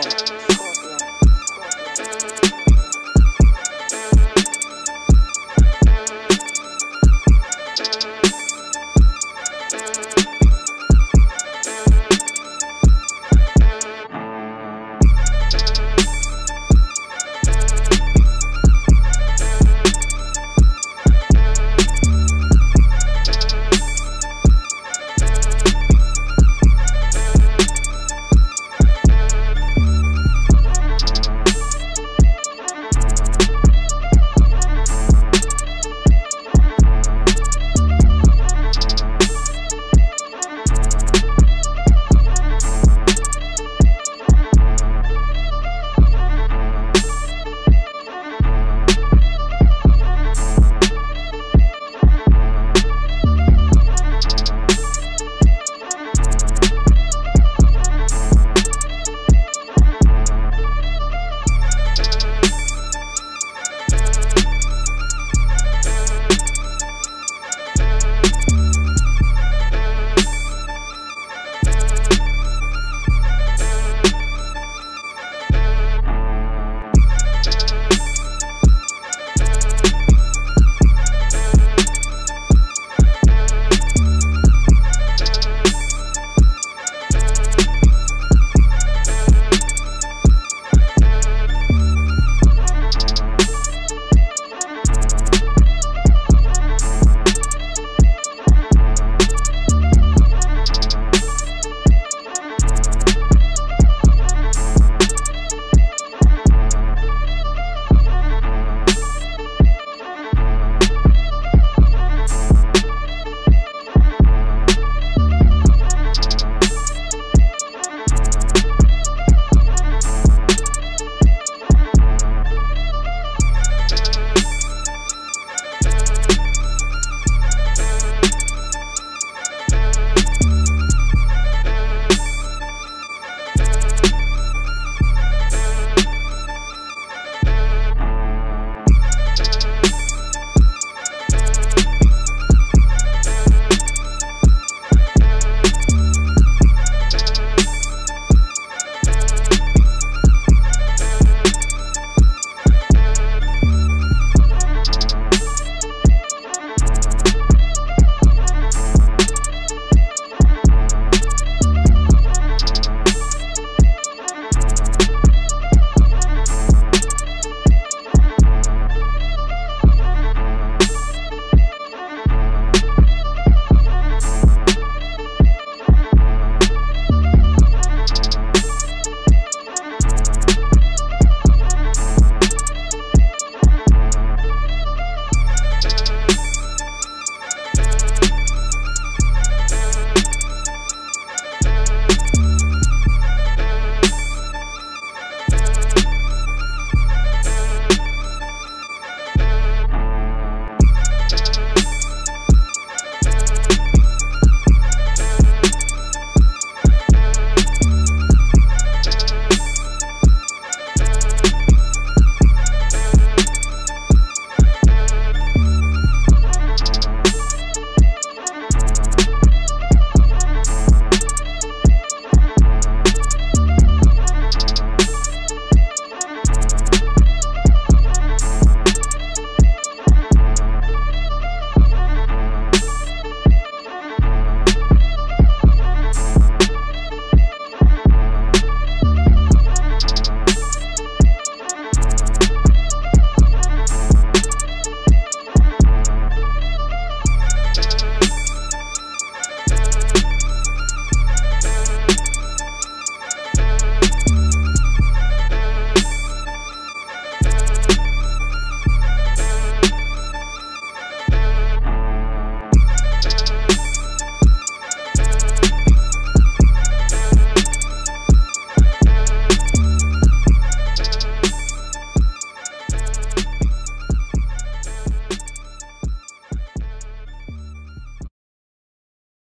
Scorpion. Scorpion. Scorpion.